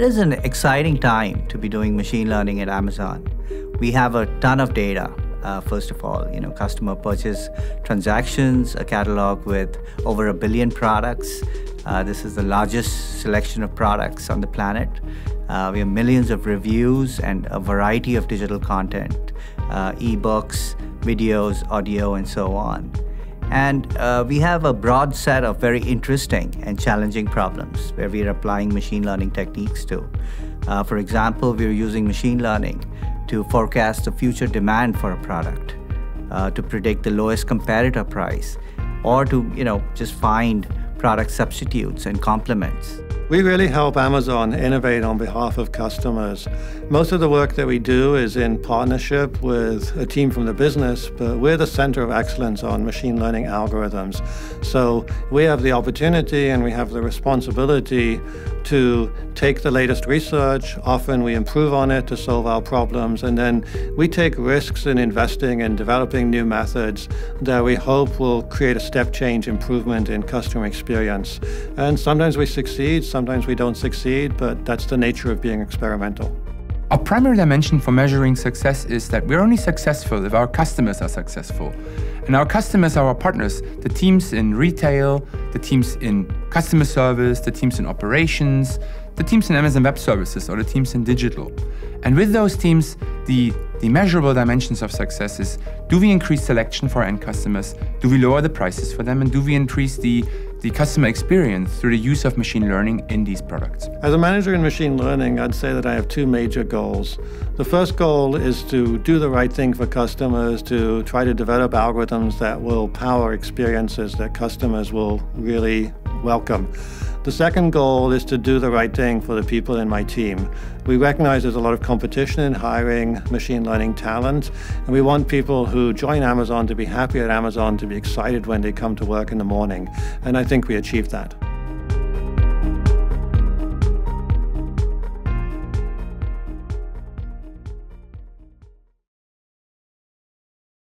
It is an exciting time to be doing machine learning at Amazon. We have a ton of data. Uh, first of all, you know, customer purchase transactions, a catalog with over a billion products. Uh, this is the largest selection of products on the planet. Uh, we have millions of reviews and a variety of digital content, uh, ebooks, videos, audio, and so on. And uh, we have a broad set of very interesting and challenging problems where we are applying machine learning techniques to. Uh, for example, we're using machine learning to forecast the future demand for a product, uh, to predict the lowest competitor price, or to you know just find product substitutes and complements. We really help Amazon innovate on behalf of customers. Most of the work that we do is in partnership with a team from the business, but we're the center of excellence on machine learning algorithms. So we have the opportunity and we have the responsibility to take the latest research. Often we improve on it to solve our problems, and then we take risks in investing and developing new methods that we hope will create a step change improvement in customer experience. And sometimes we succeed, Sometimes we don't succeed, but that's the nature of being experimental. Our primary dimension for measuring success is that we're only successful if our customers are successful. And our customers are our partners, the teams in retail, the teams in customer service, the teams in operations, the teams in Amazon Web Services, or the teams in digital. And with those teams, the, the measurable dimensions of success is do we increase selection for end customers? Do we lower the prices for them? And do we increase the the customer experience through the use of machine learning in these products? As a manager in machine learning, I'd say that I have two major goals. The first goal is to do the right thing for customers, to try to develop algorithms that will power experiences that customers will really welcome. The second goal is to do the right thing for the people in my team. We recognize there's a lot of competition in hiring machine learning talent, and we want people who join Amazon to be happy at Amazon, to be excited when they come to work in the morning. And I think we achieved that.